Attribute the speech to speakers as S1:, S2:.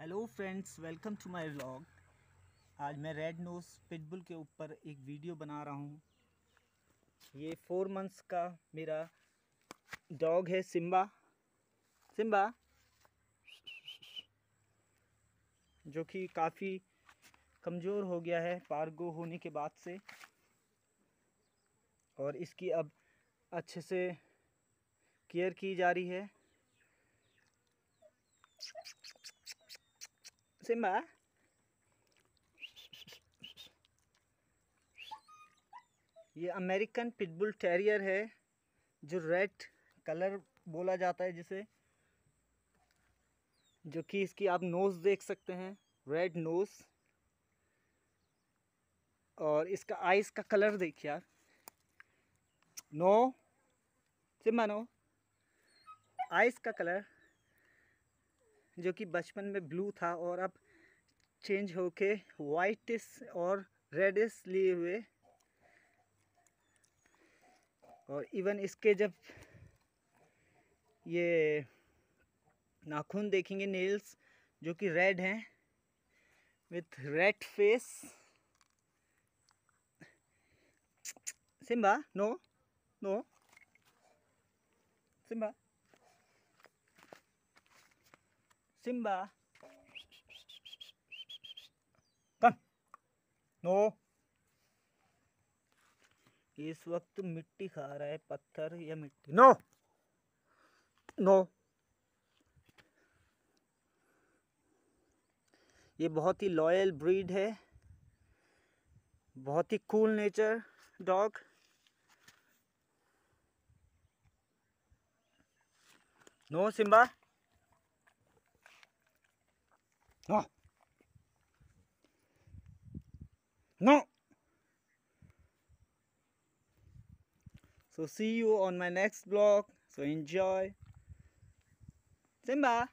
S1: Hello friends welcome to my vlog आज मैं red nose pitbull के ऊपर एक वीडियो बना रहा हूँ। ये फोर मंथ्स का मेरा डॉग है सिम्बा सिम्बा जो कि काफ़ी कमज़ोर हो गया है पारगो होने के बाद से। और इसकी अब अच्छे से केयर की जा रही है। सिम्बा ये अमेरिकन पिटबुल टेरियर है, जो रेड कलर बोला जाता है जिसे, जो कि इसकी आप नोज़ देख सकते हैं रेड नोज़ और इसका आइस का कलर देखिए यार. नो सिम्बा नो आइस का कलर जो कि बचपन में ब्लू था और अब चेंज होके वाइटिस और रेडिस लिए हुए। और इवन इसके जब ये नाखून देखेंगे नेल्स जो कि रेड हैं with red face Simba no no Simba. Simba come no इस वक्त मिट्टी खा रहा है, पत्थर या मिट्टी? नो नो ये बहुत ही लॉयल ब्रीड है। बहुत ही cool nature dog no Simba No. No. So see you on my next vlog. So enjoy. Simba.